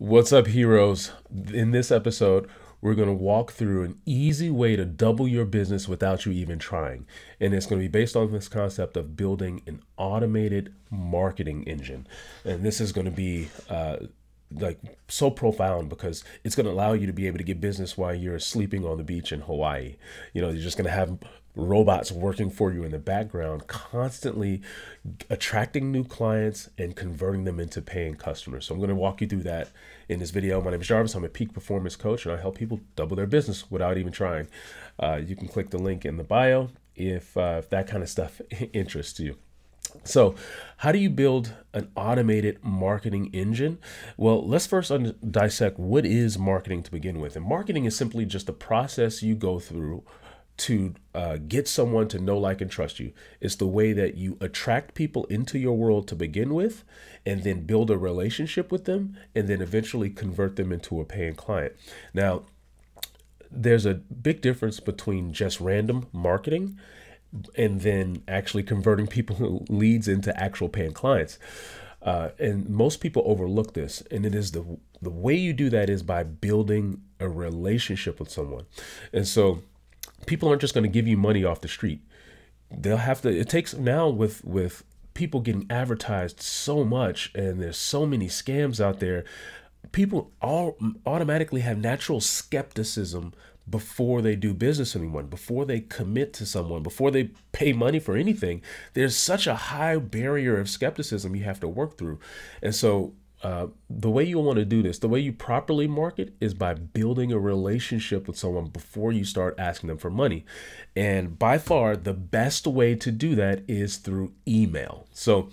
What's up, heroes? In this episode, we're going to walk through an easy way to double your business without you even trying. And it's going to be based on this concept of building an automated marketing engine. And this is going to be uh, like so profound because it's going to allow you to be able to get business while you're sleeping on the beach in Hawaii. You know, you're just going to have robots working for you in the background, constantly attracting new clients and converting them into paying customers. So I'm going to walk you through that in this video. My name is Jarvis. I'm a peak performance coach and I help people double their business without even trying. Uh, you can click the link in the bio if, uh, if that kind of stuff interests you. So, how do you build an automated marketing engine? Well, let's first dissect what is marketing to begin with. And marketing is simply just a process you go through to uh, get someone to know, like, and trust you. It's the way that you attract people into your world to begin with, and then build a relationship with them, and then eventually convert them into a paying client. Now, there's a big difference between just random marketing and then actually converting people who leads into actual paying clients. Uh, and most people overlook this, and it is the the way you do that is by building a relationship with someone. And so, people aren't just going to give you money off the street. They'll have to. It takes now with with people getting advertised so much, and there's so many scams out there. People all automatically have natural skepticism before they do business with anyone, before they commit to someone, before they pay money for anything, there's such a high barrier of skepticism you have to work through. And so, uh, the way you want to do this, the way you properly market is by building a relationship with someone before you start asking them for money. And by far, the best way to do that is through email. So,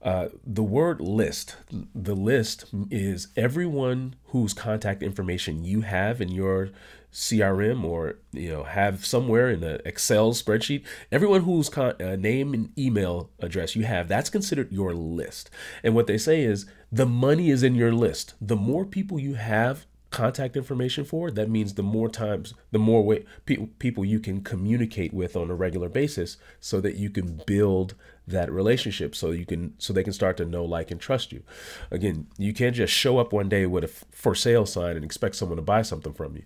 uh, the word list, the list is everyone whose contact information you have in your CRM or you know have somewhere in the Excel spreadsheet, everyone whose con- uh, name and email address you have, that's considered your list. And what they say is the money is in your list. The more people you have contact information for, that means the more times, the more way, pe- people you can communicate with on a regular basis, so that you can build that relationship, so you can, so they can start to know, like, and trust you. Again, you can't just show up one day with a f- for sale sign and expect someone to buy something from you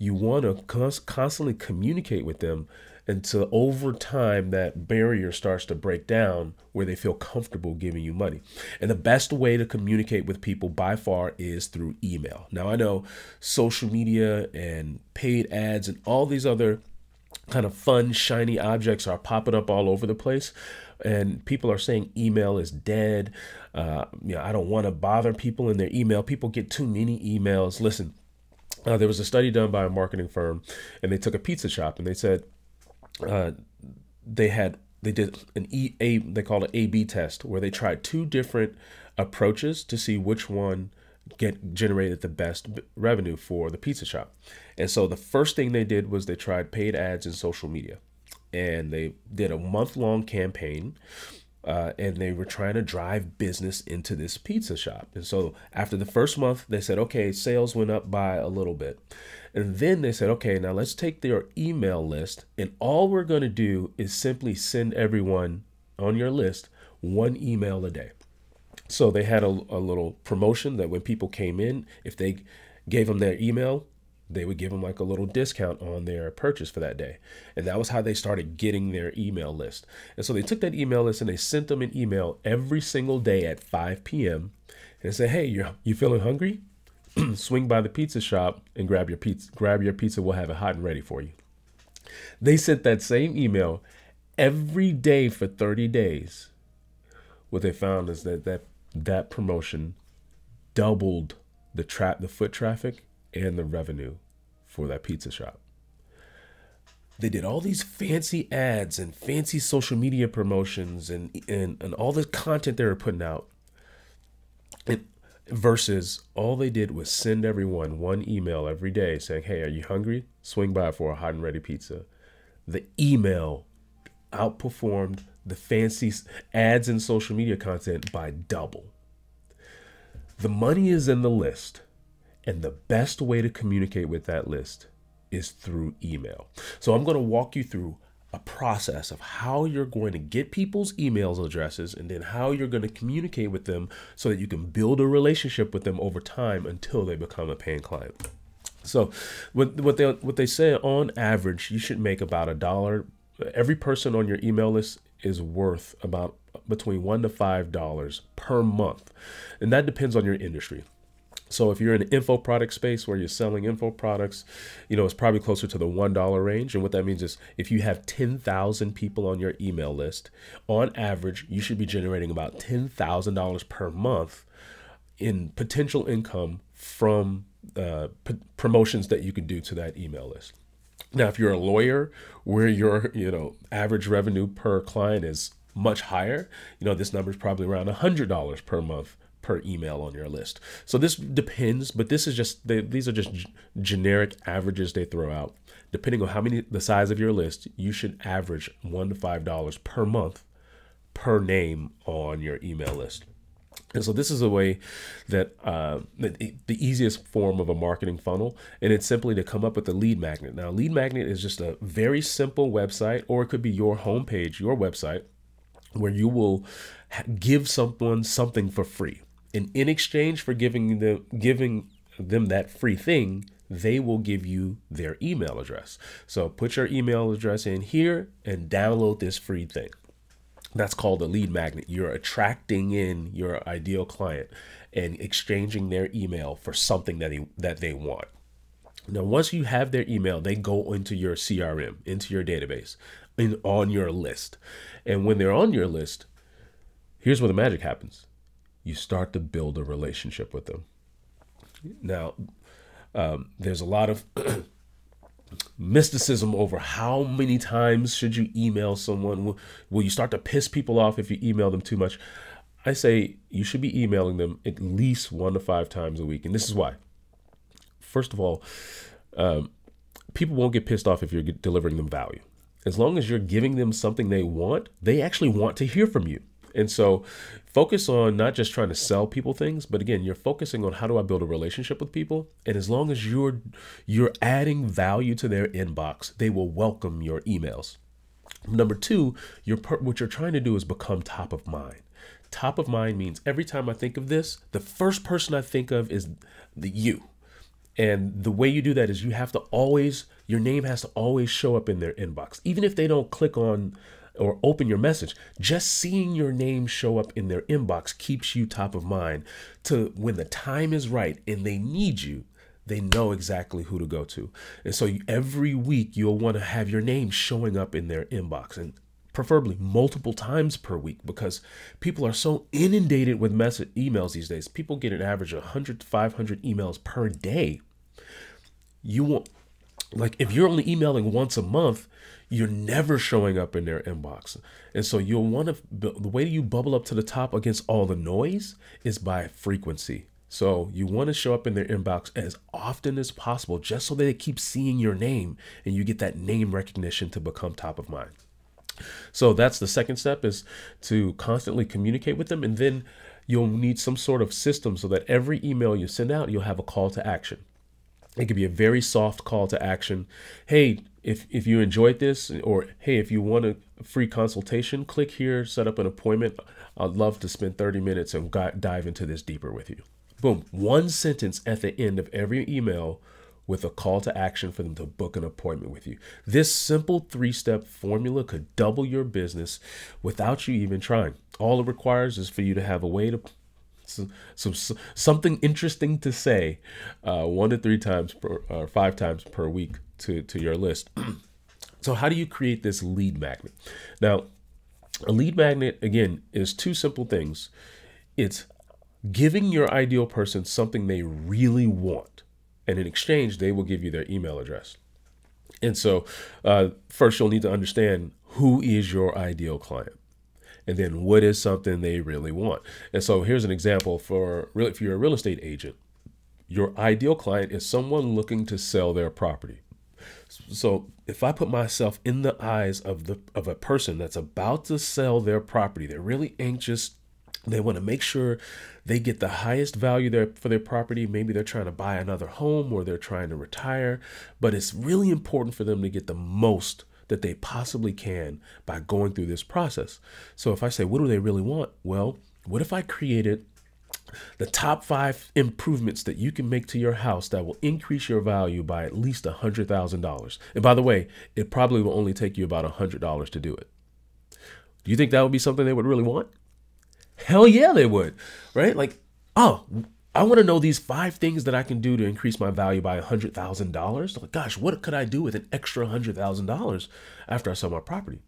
you want to cons- constantly communicate with them until over time that barrier starts to break down where they feel comfortable giving you money. And the best way to communicate with people by far is through email. Now, I know social media and paid ads and all these other kind of fun, shiny objects are popping up all over the place. And people are saying email is dead. Uh, you know, I don't want to bother people in their email. People get too many emails. Listen, uh, there was a study done by a marketing firm, and they took a pizza shop and they said uh, they had they did an E A they called it A B test where they tried two different approaches to see which one get generated the best revenue for the pizza shop. And so the first thing they did was they tried paid ads in social media, and they did a month long campaign uh, and they were trying to drive business into this pizza shop. And so after the first month, they said, okay, sales went up by a little bit. And then they said, okay, now let's take their email list, and all we're going to do is simply send everyone on your list one email a day. So they had a, a little promotion that when people came in, if they gave them their email, they would give them like a little discount on their purchase for that day. And that was how they started getting their email list. And so they took that email list and they sent them an email every single day at 5 p.m. and said, "Hey, you you feeling hungry? Swing by the pizza shop and grab your pizza. Grab your pizza. We'll have it hot and ready for you." They sent that same email every day for 30 days. What they found is that that that promotion doubled the trap the foot traffic and the revenue for that pizza shop. They did all these fancy ads and fancy social media promotions and and, and all the content they were putting out. And versus all they did was send everyone one email every day saying, Hey, are you hungry? Swing by for a hot and ready pizza. The email outperformed the fancy ads and social media content by double. The money is in the list. And the best way to communicate with that list is through email. So I'm going to walk you through a process of how you're going to get people's emails addresses and then how you're going to communicate with them so that you can build a relationship with them over time until they become a paying client. So, what what they what they say on average, you should make about a dollar. Every person on your email list is worth about between one to five dollars per month, and that depends on your industry. So if you're in the info product space where you're selling info products, you know, it's probably closer to the $1 range. And what that means is if you have 10,000 people on your email list, on average, you should be generating about $10,000 per month in potential income from uh, promotions that you can do to that email list. Now, if you're a lawyer where your, you know, average revenue per client is much higher, you know, this number is probably around $100 per month per email on your list. So this depends, but this is just they, these are just g- generic averages they throw out. Depending on how many the size of your list, you should average one to five dollars per month per name on your email list. And so this is a way that uh, the, the easiest form of a marketing funnel, and it's simply to come up with a lead magnet. Now, lead magnet is just a very simple website, or it could be your homepage, your website, where you will give someone something for free and in exchange for giving them giving them that free thing they will give you their email address. So put your email address in here and download this free thing. That's called a lead magnet. You're attracting in your ideal client and exchanging their email for something that they that they want. Now once you have their email they go into your crm into your database in on your list. And when they're on your list here's where the magic happens you start to build a relationship with them. Now, um, there's a lot of mysticism over how many times should you email someone. Will, will you start to piss people off if you email them too much? I say you should be emailing them at least one to five times a week. And this is why. First of all, um, people won't get pissed off if you're delivering them value. As long as you're giving them something they want, they actually want to hear from you. And so focus on not just trying to sell people things, but again, you're focusing on how do I build a relationship with people? And as long as you're you're adding value to their inbox, they will welcome your emails. Number 2, you're what you're trying to do is become top of mind. Top of mind means every time I think of this, the first person I think of is the you. And the way you do that is you have to always your name has to always show up in their inbox. Even if they don't click on or open your message, just seeing your name show up in their inbox keeps you top of mind to when the time is right and they need you, they know exactly who to go to. And so every week you'll want to have your name showing up in their inbox and preferably multiple times per week because people are so inundated with message emails these days. People get an average of 100 to 500 emails per day. You want like if you're only emailing once a month, you're never showing up in their inbox. And so you'll want to, the way you bubble up to the top against all the noise is by frequency. So you want to show up in their inbox as often as possible, just so they keep seeing your name and you get that name recognition to become top of mind. So that's the second step is to constantly communicate with them. And then you'll need some sort of system so that every email you send out, you'll have a call to action. It could be a very soft call to action. Hey, if if you enjoyed this or hey if you want a free consultation click here set up an appointment. I'd love to spend 30 minutes and dive into this deeper with you. Boom one sentence at the end of every email with a call to action for them to book an appointment with you. This simple three-step formula could double your business without you even trying. All it requires is for you to have a way to some, some something interesting to say uh, one to three times per uh, five times per week to, to your list. so, how do you create this lead magnet? Now, a lead magnet, again, is two simple things it's giving your ideal person something they really want, and in exchange, they will give you their email address. And so, uh, first, you'll need to understand who is your ideal client and then what is something they really want. And so here's an example for if you're a real estate agent, your ideal client is someone looking to sell their property. So if I put myself in the eyes of the of a person that's about to sell their property, they're really anxious. They want to make sure they get the highest value there for their property. Maybe they're trying to buy another home or they're trying to retire, but it's really important for them to get the most that they possibly can by going through this process. So if I say, what do they really want? Well, what if I created the top five improvements that you can make to your house that will increase your value by at least a $100,000? And by the way, it probably will only take you about a $100 to do it. Do you think that would be something they would really want? Hell yeah, they would, right? Like, oh, I want to know these five things that I can do to increase my value by $100,000. Like, gosh, what could I do with an extra $100,000 after I sell my property?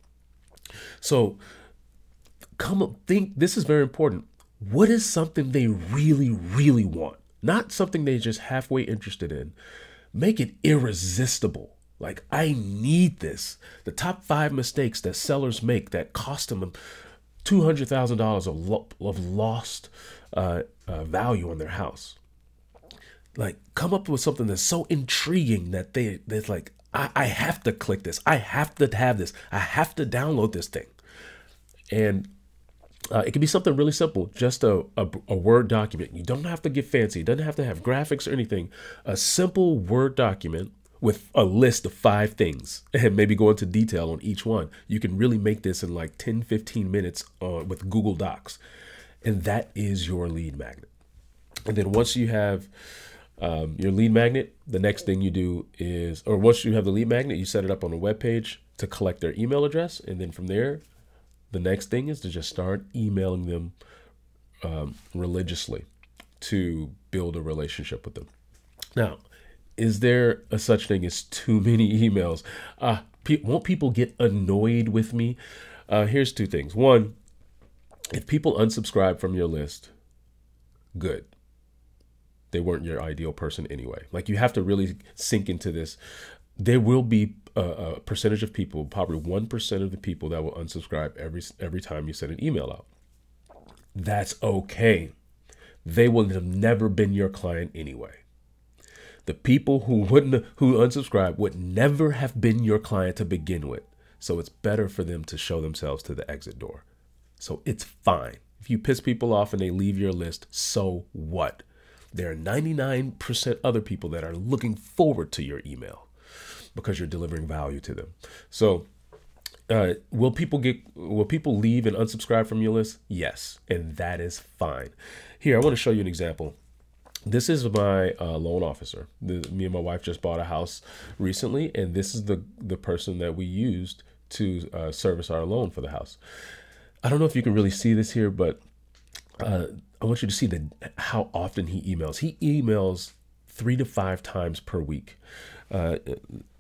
So, come up, think this is very important. What is something they really, really want? Not something they're just halfway interested in. Make it irresistible. Like, I need this. The top five mistakes that sellers make that cost them $200,000 of, of lost uh, uh, value on their house. Like, come up with something that's so intriguing that they, they're like, I, I have to click this. I have to have this. I have to download this thing. And uh, it can be something really simple, just a, a, a, Word document. You don't have to get fancy. It doesn't have to have graphics or anything. A simple Word document with a list of five things and maybe go into detail on each one. You can really make this in like 10, 15 minutes uh, with Google Docs. And that is your lead magnet. And then once you have um, your lead magnet, the next thing you do is, or once you have the lead magnet, you set it up on a web page to collect their email address. And then from there, the next thing is to just start emailing them um, religiously to build a relationship with them. Now, is there a such thing as too many emails? Uh, pe- won't people get annoyed with me? Uh, here's two things. One, if people unsubscribe from your list, good. They weren't your ideal person anyway. Like you have to really sink into this. There will be a, a percentage of people, probably one percent of the people, that will unsubscribe every every time you send an email out. That's okay. They will have never been your client anyway. The people who wouldn't who unsubscribe would never have been your client to begin with. So it's better for them to show themselves to the exit door. So it's fine. If you piss people off and they leave your list, so what? There are 99% other people that are looking forward to your email because you're delivering value to them. So uh, will people get will people leave and unsubscribe from your list? Yes, and that is fine. Here, I want to show you an example. This is my uh, loan officer. The, me and my wife just bought a house recently, and this is the the person that we used to uh, service our loan for the house. I don't know if you can really see this here, but uh, I want you to see the how often he emails. He emails three to five times per week. Uh,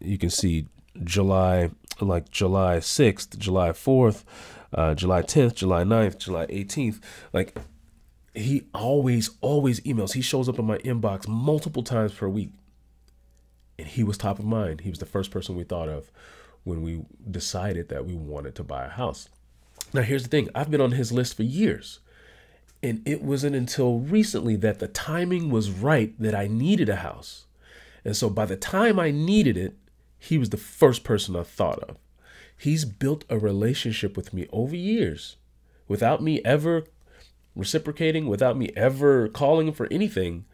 you can see July, like July 6th, July 4th, uh, July 10th, July 9th, July 18th. Like he always, always emails. He shows up in my inbox multiple times per week. And he was top of mind. He was the first person we thought of when we decided that we wanted to buy a house. Now, here's the thing I've been on his list for years. And it wasn't until recently that the timing was right that I needed a house. And so by the time I needed it, he was the first person I thought of. He's built a relationship with me over years without me ever reciprocating, without me ever calling for anything.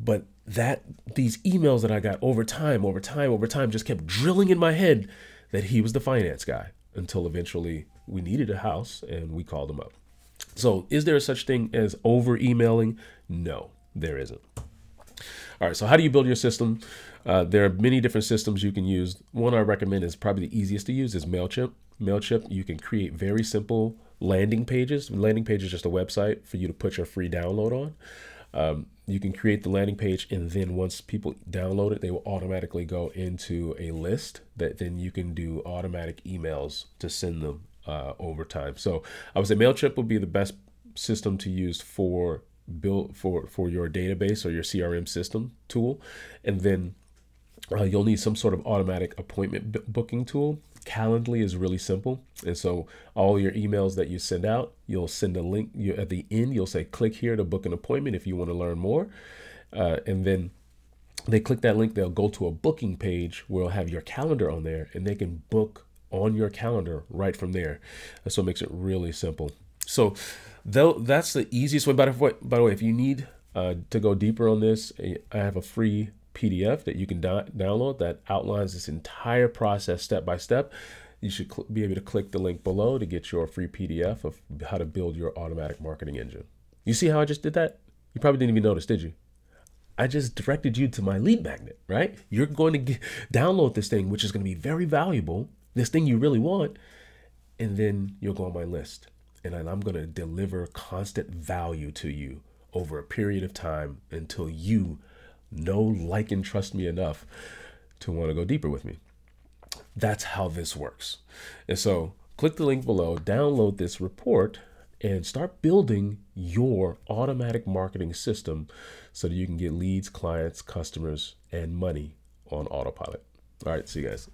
But that these emails that I got over time, over time, over time just kept drilling in my head that he was the finance guy until eventually we needed a house and we called them up. So, is there such thing as over emailing? No, there isn't. All right, so how do you build your system? Uh, there are many different systems you can use. One I recommend is probably the easiest to use is MailChimp. MailChimp, you can create very simple landing pages. Landing page is just a website for you to put your free download on. Um, you can create the landing page, and then once people download it, they will automatically go into a list that then you can do automatic emails to send them uh, over time. So I would say Mailchimp would be the best system to use for build for for your database or your CRM system tool, and then uh, you'll need some sort of automatic appointment booking tool. Calendly is really simple, and so all your emails that you send out, you'll send a link. You at the end, you'll say click here to book an appointment if you want to learn more, uh, and then they click that link. They'll go to a booking page where it'll have your calendar on there, and they can book on your calendar right from there. So it makes it really simple. So that's the easiest way. By the way, by the way if you need uh, to go deeper on this, I have a free PDF that you can download that outlines this entire process step by step. You should be able to click the link below to get your free PDF of how to build your automatic marketing engine. You see how I just did that? You probably didn't even notice, did you? I just directed you to my lead magnet, right? You're going to get, download this thing, which is going to be very valuable, this thing you really want, and then you'll go on my list. And I'm going to deliver constant value to you over a period of time until you know, like, and trust me enough to want to go deeper with me. That's how this works. And so click the link below, download this report, and start building your automatic marketing system so that you can get leads, clients, customers, and money on autopilot. All right, see you guys.